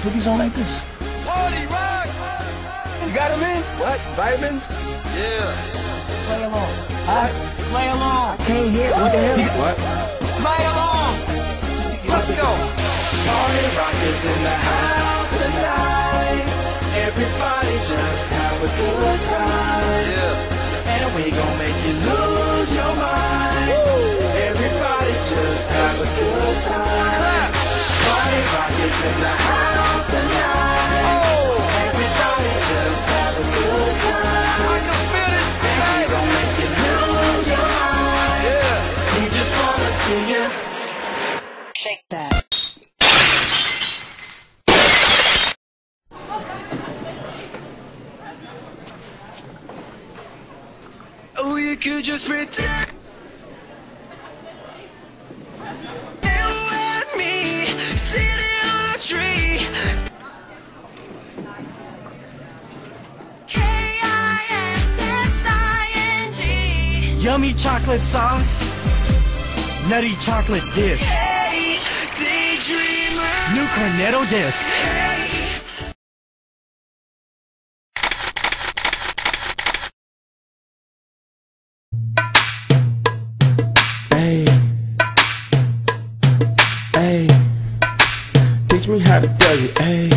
put these on like this. Party rock! You got them in? What? Vitamins? Yeah. Play along. Huh? Play along. I can't hear. What the hell? What? Play along. Let's go. Party rock is in the house tonight. Everybody just have a good time. Yeah. And we gon' make you lose your mind. Everybody just have a good time. Clap. Party rock is in the house Oh, you could just pretend. Me sitting on a tree. K-I-S-S-I-N-G. Yummy chocolate sauce. Nutty chocolate disc. Hey, daydreamer. New Cornetto disc. Teach me how to Dougie, hey.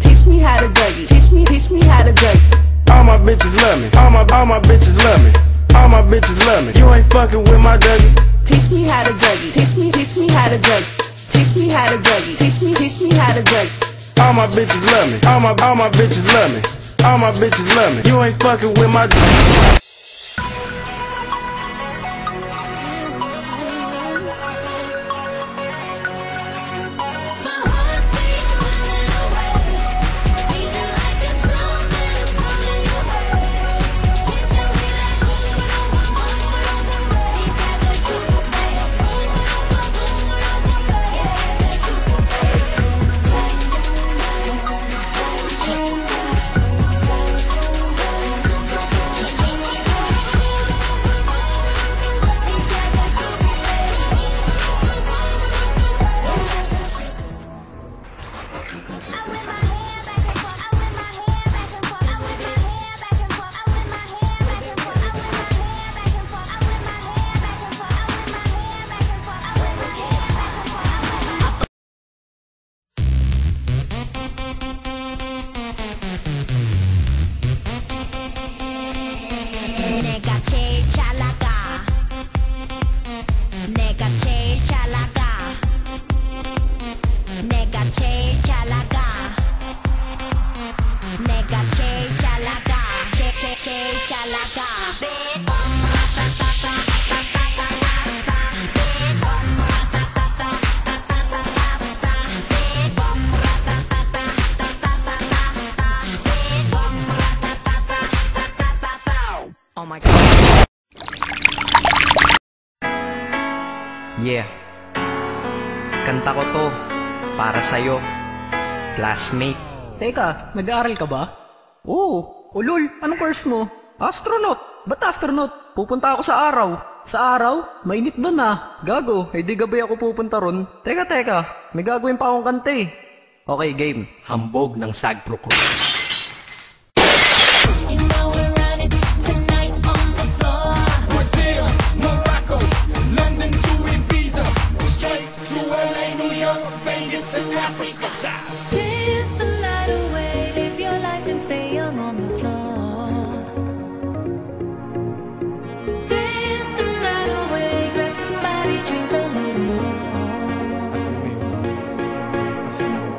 Teach me how to Dougie. Teach me, teach me how to Dougie. All my bitches love me, all my, all my bitches love me, all my bitches love me. You ain't fucking with my Dougie. Teach me how to Dougie. Teach me, teach me how to Dougie. Teach me how to Dougie. Teach me, teach me how to Dougie. All my bitches love me, all my, all my bitches love me, all my bitches love me. You ain't fucking with my Dougie. Yeah. Kanta ko to para sa'yo, classmate. Teka, nag-aaral ka ba? Oo. Ulol, anong course mo? Astronaut. Ba't astronaut? Pupunta ako sa araw. Sa araw? Mainit doon ah. Gago, hindi gabi ako pupunta ron. Teka, teka. May gagawin pa akong kanta eh. Okay, game. Hambog ng sagpro ko. Tonight